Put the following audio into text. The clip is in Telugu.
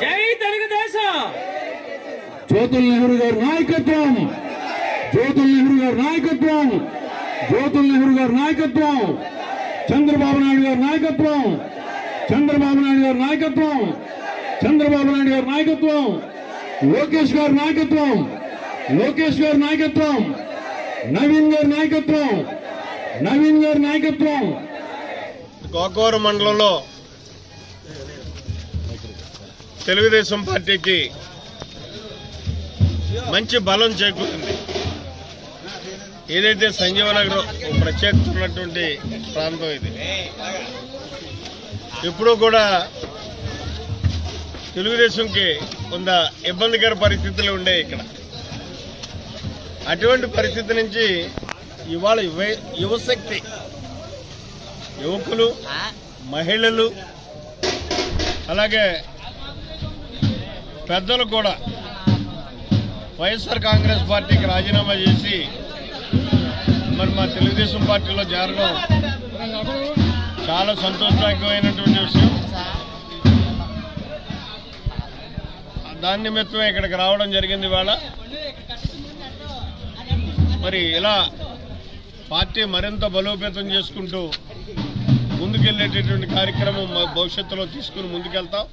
జై తెలుగుదేశం జ్యోతుల్ నెహ్రూ గారి నాయకత్వం జ్యోతుల్ నెహ్రూ గారి నాయకత్వం జ్యోతుల్ నెహ్రూ గారి నాయకత్వం చంద్రబాబు నాయుడు గారి నాయకత్వం చంద్రబాబు నాయుడు గారి నాయకత్వం చంద్రబాబు నాయుడు గారి నాయకత్వం లోకేష్ గారి నాయకత్వం లోకేష్ గారి నాయకత్వం నవీన్ గారి నాయకత్వం నవీన్ గారి నాయకత్వం గోకవరం మండలంలో తెలుగుదేశం పార్టీకి మంచి బలం చేకూరింది. ఏదైతే సంజీవనగర్ ప్రత్యేకత ఉన్నటువంటి ప్రాంతం ఇది. ఇప్పుడు కూడా తెలుగుదేశంకి కొంత ఇబ్బందికర పరిస్థితులు ఉండేవి ఇక్కడ. అటువంటి పరిస్థితి నుంచి ఇవాళ యువ యువశక్తి యువకులు మహిళలు అలాగే పెద్దలు కూడా వైఎస్ఆర్ కాంగ్రెస్ పార్టీకి రాజీనామా చేసి మరి మా తెలుగుదేశం పార్టీలో చేరడం చాలా సంతోషదాయకమైనటువంటి విషయం. దాని నిమిత్తమే ఇక్కడికి రావడం జరిగింది ఇవాళ. మరి ఇలా పార్టీ మరింత బలోపేతం చేసుకుంటూ ముందుకెళ్ళేటటువంటి కార్యక్రమం మా భవిష్యత్తులో తీసుకుని ముందుకెళ్తాం.